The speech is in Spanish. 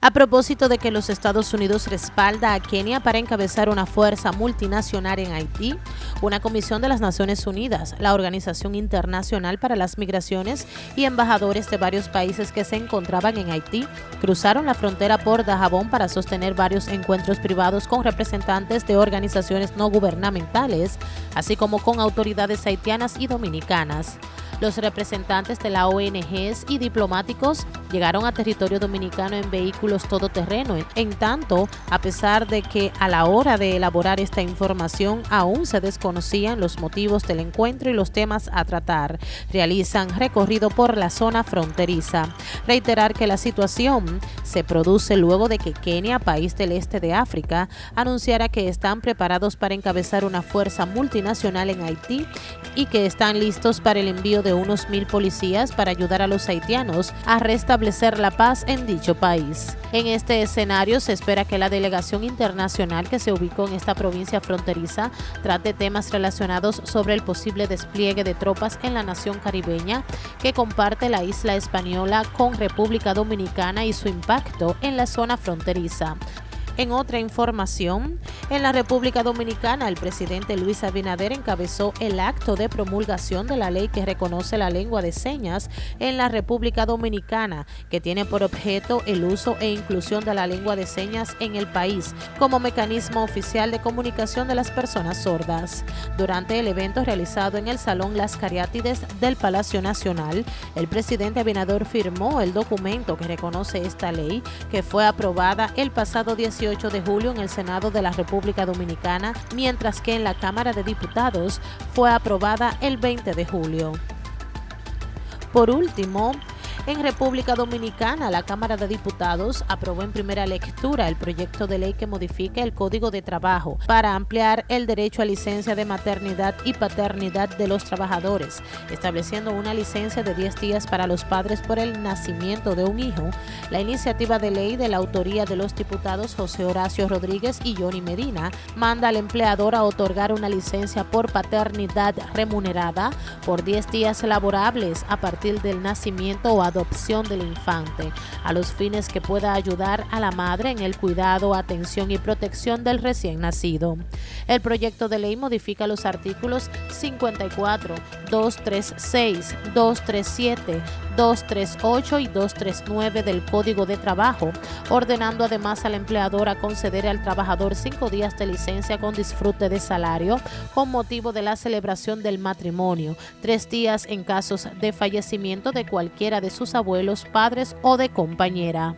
A propósito de que los Estados Unidos respalda a Kenia para encabezar una fuerza multinacional en Haití, una comisión de las Naciones Unidas, la Organización Internacional para las Migraciones y embajadores de varios países que se encontraban en Haití cruzaron la frontera por Dajabón para sostener varios encuentros privados con representantes de organizaciones no gubernamentales, así como con autoridades haitianas y dominicanas. Los representantes de la ONGs y diplomáticos llegaron a territorio dominicano en vehículos todoterreno. En tanto, a pesar de que a la hora de elaborar esta información aún se desconocían los motivos del encuentro y los temas a tratar, realizan recorrido por la zona fronteriza. Reiterar que la situación se produce luego de que Kenia, país del este de África, anunciara que están preparados para encabezar una fuerza multinacional en Haití y que están listos para el envío de unos mil policías para ayudar a los haitianos a restablecer la paz en dicho país. En este escenario se espera que la delegación internacional que se ubicó en esta provincia fronteriza trate temas relacionados sobre el posible despliegue de tropas en la nación caribeña que comparte la isla española con República Dominicana y su impacto en la zona fronteriza. En otra información, en la República Dominicana, el presidente Luis Abinader encabezó el acto de promulgación de la ley que reconoce la lengua de señas en la República Dominicana, que tiene por objeto el uso e inclusión de la lengua de señas en el país como mecanismo oficial de comunicación de las personas sordas. Durante el evento realizado en el Salón Las Cariátides del Palacio Nacional, el presidente Abinader firmó el documento que reconoce esta ley, que fue aprobada el pasado 18 de julio en el Senado de la República Dominicana, mientras que en la Cámara de Diputados fue aprobada el 20 de julio. Por último, en República Dominicana, la Cámara de Diputados aprobó en primera lectura el proyecto de ley que modifica el Código de Trabajo para ampliar el derecho a licencia de maternidad y paternidad de los trabajadores, estableciendo una licencia de 10 días para los padres por el nacimiento de un hijo. La iniciativa de ley de la autoría de los diputados José Horacio Rodríguez y Johnny Medina manda al empleador a otorgar una licencia por paternidad remunerada por 10 días laborables a partir del nacimiento o adopción adopción del infante, a los fines que pueda ayudar a la madre en el cuidado, atención y protección del recién nacido. El proyecto de ley modifica los artículos 54, 236, 237, 238 y 239 del Código de Trabajo, ordenando además al empleador a conceder al trabajador cinco días de licencia con disfrute de salario con motivo de la celebración del matrimonio, tres días en casos de fallecimiento de cualquiera de sus abuelos, padres o de compañera.